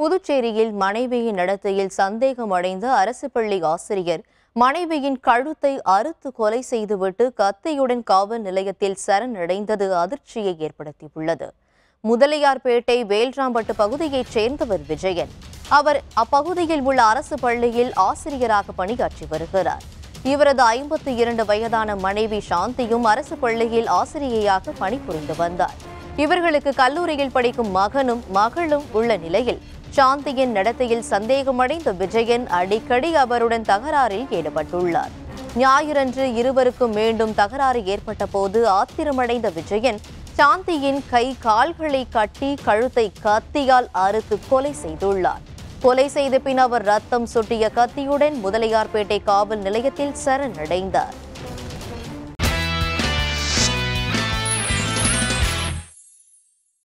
புதுச்சேரியில் மனைவியின் நடத்தையில் சந்தேகம் அடைந்த அரசு பள்ளி ஆசிரியர். மனைவியின் கழுத்தை அறுத்து கொலை செய்துவிட்டு கத்தியுடன் காவல் நிலையத்தில் சரணடைந்தது அதிர்ச்சியை ஏற்படுத்தியுள்ளது. முதலியார்பேட்டை வேல்ராம்பட்டு பகுதியைச் சேர்ந்தவர் விஜயன். அவர் அப்பகுதியில் உள்ள அரசு பள்ளியில் ஆசிரியராக பணியாற்றி வருகிறார். இவரது ஐம்பத்தி இரண்டு வயதான மனைவி சாந்தியும் அரசு பள்ளியில் ஆசிரியையாக பணிபுரிந்து வந்தார். இவர்களுக்கு கல்லூரியில் படிக்கும் மகனும் மகளும் உள்ள நிலையில் சாந்தியின் நடத்தையில் சந்தேகமடைந்த விஜயன் அடிக்கடி அவருடன் தகராறில் ஈடுபட்டுள்ளார். ஞாயிறன்று இருவருக்கும் மீண்டும் தகராறு ஏற்பட்ட போது ஆத்திரமடைந்த விஜயன் சாந்தியின் கை கால்களை கட்டி கழுத்தை கத்தியால் அறுத்து கொலை செய்துள்ளார். கொலை செய்த பின் அவர் ரத்தம் சுட்டிய கத்தியுடன் முதலியார்பேட்டை காவல் நிலையத்தில் சரணடைந்தார்.